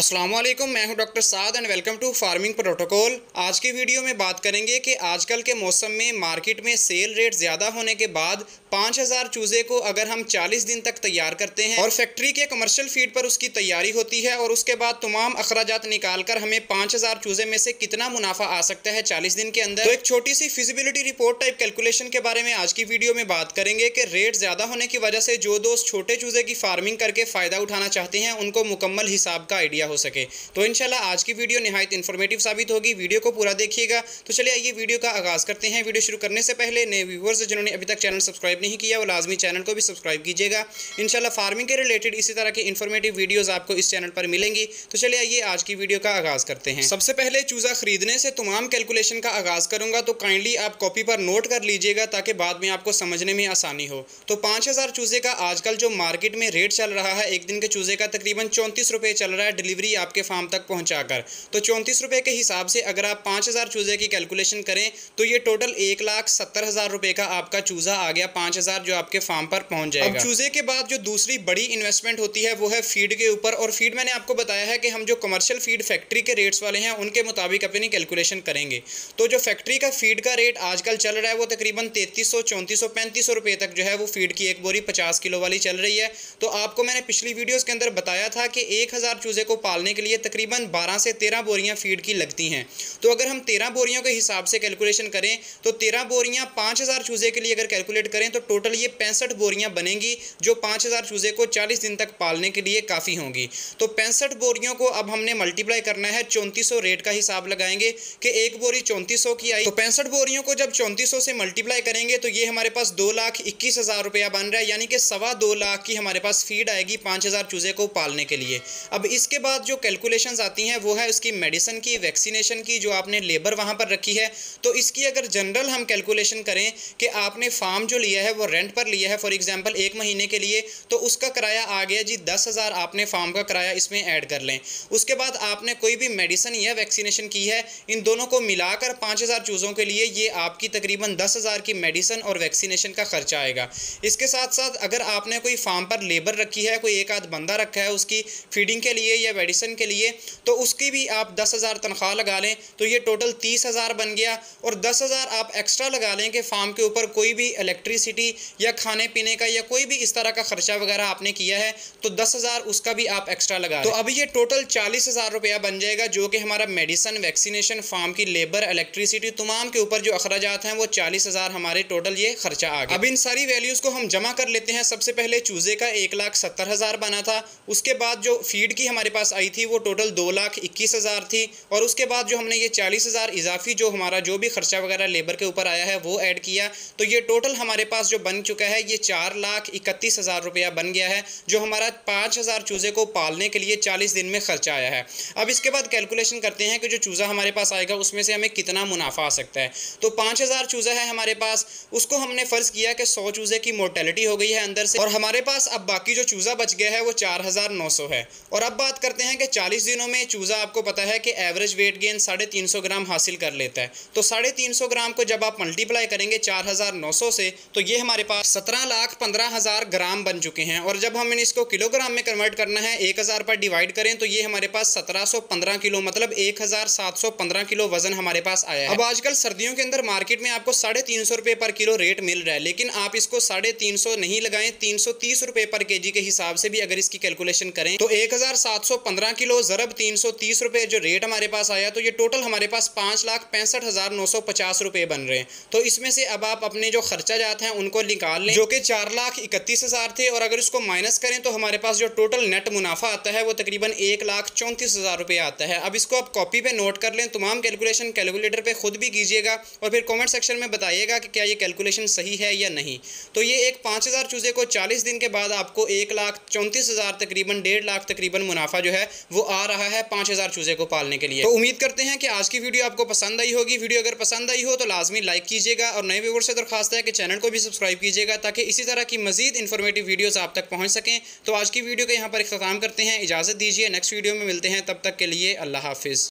वालेकुम मैं हूँ doctor Saad and welcome to farming protocol आज की वीडियो में बात करेंगे कि आजकल के मौसम में मार्केट में सेल रेट ज़्यादा होने के बाद 5000 चूज़े को अगर हम 40 दिन तक तैयार करते हैं और फैक्ट्री के कमर्शियल फ़ीड पर उसकी तैयारी होती है और उसके बाद तमाम अखराज निकाल कर हमें पाँच हज़ार चूज़े में से कितना मुनाफा आ सकता है चालीस दिन के अंदर तो एक छोटी सी फिजिबिलिटी रिपोर्ट टाइप कैलकुलेशन के बारे में आज की वीडियो में बात करेंगे कि रेट ज़्यादा होने की वजह से जो दोस्त छोटे चूज़े की फ़ार्मिंग करके फ़ायदा उठाना चाहते हैं, उनको मुकम्मल हिसाब का आइडिया हो सके। तो इनशाला आज की वीडियो नहायत इन्फॉर्मेटिव साबित होगी। वीडियो को पूरा देखिएगा। तो चलिए आइए वीडियो का आगाज़ करते हैं। वीडियो शुरू करने से पहले नए व्यूवर्स जिन्होंने अभी तक चैनल सब्सक्राइब नहीं किया, वो लाजमी चैनल को भी सब्सक्राइब कीजिएगा। इनशाला फ़ार्मिंग के रिलेटेड इसी तरह की इन्फॉर्मेटिव वीडियोज़ आपको इस चैनल पर मिलेंगी। तो चलिए आइए आज की वीडियो का आगाज़ करते हैं। सबसे पहले चूज़ा खरीदने से तमाम कैलकुलेशन का आगाज़ करूँगा। तो काइंडली आप कॉपी पर नोट कर लीजिएगा ताकि बाद में आपको समझने में आसानी हो। तो पाँच हज़ार चूज़े का आजकल जो मार्केट में रेट चल रहा है, एक दिन के चूज़े का तकरीबन चौंतीस रुपये चल रहा है। डिलीवरी आपके फार्म तक पहुँचाकर। तो चौंतीस रुपये के हिसाब से अगर आप पाँच हज़ार चूज़े की कैलकुलेशन करें तो ये टोटल एक लाख सत्तर हज़ार रुपये का आपका चूज़ा आ गया, पाँच हज़ार जो आपके फार्म पर पहुँच जाएगा। अब चूज़े के बाद जो दूसरी बड़ी इन्वेस्टमेंट होती है, वो है फ़ीड के ऊपर, और फ़ीड मैंने आपको बताया है कि हम जो कमर्शियल फ़ीड फैक्ट्री के रेट्स वाले हैं, उनके मुताबिक अपनी कैलकुलेशन करेंगे। तो जो फैक्ट्री का फ़ीड का रेट आजकल चल रहा है, वो तकरीबन तैतीस सौ, चौंतीस सौ, पैंतीस सौ रुपये तक जो है, वो फ़ीड की एक बोरी पचास किलो वाली चल रही है। तो आपको मैंने पिछली वीडियोज़ के अंदर बताया था कि एक हज़ार चूज़े को पालने के लिए तकरीबन बारह से तेरह बोरियाँ फ़ीड की लगती हैं। तो अगर हम तेरह बोरियों के हिसाब से कैलकुलेशन करें तो तेरह बोरियाँ पाँच हज़ार चूज़े के लिए अगर कैलकुलेट करें तो टोटल ये पैंसठ बोरियाँ बनेंगी, जो पाँच हज़ार चूज़े को चालीस दिन तक पालने के लिए काफ़ी होंगी। तो पैंसठ बोरियों को अब हमने मल्टीप्लाई करना है, चौंतीस रेट का हिसाब लगाएँगे कि एक बोरी चौंतीस की आई। तो पैंसठ बोरियों को जब चौंतीस से मल्टीप्लाई करेंगे तो ये हमारे पास दो लाख इक्कीस हज़ार रुपया बन रहा है, यानी कि सवा दो लाख की हमारे पास फ़ीड आएगी पाँच हज़ार चूज़े को पालने के लिए। अब इसके बाद जो कैलकुलेशन आती हैं, वो है उसकी मेडिसन की वैक्सीनेशन की, जो आपने लेबर वहाँ पर रखी है। तो इसकी अगर जनरल हम कैलकुलेशन करें कि आपने फार्म जो लिया है, वो रेंट पर लिया है फॉर एग्ज़ाम्पल एक महीने के लिए तो उसका किराया आ गया जी दस हज़ार आपने फार्म का किराया इसमें ऐड कर लें। उसके बाद आपने कोई भी मेडिसन या वैक्सीनेशन की है, इन दोनों को मिलाकर पाँच हज़ार चूज़ों के लिए ये आपकी तकरीबन दस हज़ार की मेडिसन और वैक्सीनेशन का खर्चा आएगा। इसके साथ साथ अगर आपने कोई फार्म पर लेबर रखी है, कोई एक आध बंदा रखा है उसकी फीडिंग के लिए या मेडिसन के लिए तो उसकी भी आप दस हज़ार तनख्वाह लगा लें तो ये टोटल तीस हज़ार बन गया। और दस हज़ार आप एक्स्ट्रा लगा लें कि फार्म के ऊपर कोई भी इलेक्ट्रिसिटी या खाने पीने का या कोई भी इस तरह का खर्चा वगैरह आपने किया है तो दस हज़ार उसका भी आप एक्स्ट्रा लगा तो अभी ये टोटल चालीस हज़ार रुपया बन जाएगा, जो कि हमारा मेडिसन वैक्सीनेशन फार्म की लेबर इलेक्ट्रिसिटी तमाम के ऊपर जो अखराज हैं, वो चालीस हज़ार हमारे टोटल ये खर्चा आ गया। अब इन सारी वैल्यूज़ को हम जमा कर लेते हैं। सबसे पहले चूज़े का एक लाख सत्तर हज़ार बना था। उसके बाद जो फ़ीड की हमारे पास आई थी, वो टोटल दो लाख इक्कीस हज़ार थी और उसके बाद जो हमने ये चालीस हज़ार इजाफी, जो हमारा जो भी खर्चा वगैरह लेबर के ऊपर आया है, वो ऐड किया। तो ये टोटल हमारे पास जो बन चुका है, ये चार लाख इकतीस हज़ार रुपया बन गया है, जो हमारा पाँच हज़ार चूज़े को पालने के लिए चालीस दिन में खर्चा आया है। अब इसके बाद कैलकुलेशन करते हैं कि जो चूज़ा हमारे पास आएगा, उसमें से हमें कितना मुनाफा आ सकता है। तो पाँच हज़ार चूज़ा है हमारे पास, उसको हमने फ़र्ज़ किया कि सौ चूज़े की मोर्टेलिटी हो गई है अंदर से, और हमारे पास अब बाकी जो चूज़ा बच गया है, वो चार हज़ार नौ सौ है। और अब बात करते हैं कि चालीस दिनों में चूज़ा आपको पता है कि एवरेज वेट गेन साढ़े तीन सौ ग्राम हासिल कर लेता है। तो साढ़े तीन सौ ग्राम को जब आप मल्टीप्लाई करेंगे चार हज़ार नौ सौ से तो ये हमारे पास सत्रह लाख पंद्रह हज़ार ग्राम बन चुके हैं। और जब हमें इसको किलोग्राम में कन्वर्ट करना है, एक हज़ार पर डिवाइड करें तो ये हमारे पास सत्रह सौ पंद्रह किलो मतलब एक हज़ार सात सौ पंद्रह किलो वज़न हमारे पास आया है। अब आजकल सर्दियों के अंदर मार्केट में आपको साढ़े तीन सौ रुपये पर किलो रेट मिल रहा है, लेकिन आप इसको साढ़े तीन सौ नहीं लगाएँ, तीन सौ तीस रुपये पर के जी के हिसाब से भी अगर इसकी कैलकुलेशन करें तो एक हज़ार सात सौ पंद्रह किलो ज़रब तीन सौ तीस रुपये जो रेट हमारे पास आया तो ये टोटल हमारे पास पाँच लाख पैंसठ हज़ार नौ सौ पचास रुपये बन रहे हैं। तो इसमें से अब आप अपने जो खर्चा जाते हैं, उनको निकाल लें। जो कि चार लाख इकतीस हज़ार थे, और अगर इसको माइनस करें तो हमारे पास जो टोटल नेट मुनाफा आता है, वो तकरीबन एक लाख चौंतीस हज़ार रुपये आता है। अब इसको आप कॉपी पे नोट कर लें, तमाम कैलकुलेशन कैलकुलेटर पे खुद भी कीजिएगा, और फिर कमेंट सेक्शन में बताइएगा कि क्या ये कैलकुलेशन सही है या नहीं। तो ये एक पाँच हज़ार चूज़े को चालीस दिन के बाद आपको एक लाख चौंतीस हज़ार तकरीबन, डेढ़ लाख तकरीबन मुनाफा जो है, वो आ रहा है पाँच हज़ार चूज़े को पालने के लिए। तो उम्मीद करते हैं कि आज की वीडियो आपको पसंद आई होगी। वीडियो अगर पसंद आई हो तो लाजमी लाइक कीजिएगा और नए व्यूवर से दरखास्त है कि चैनल को भी सब्सक्राइब कीजिएगा ताकि इसी तरह की मजीद इन्फॉर्मेटिव वीडियोज़ आप तक पहुँच सकें। तो आज की वीडियो का यहाँ पर अख्ताम करते हैं। इजाज़त दीजिए। नेक्स्ट वीडियो में मिलते हैं। तब तक के लिए अल्लाह हाफिज़।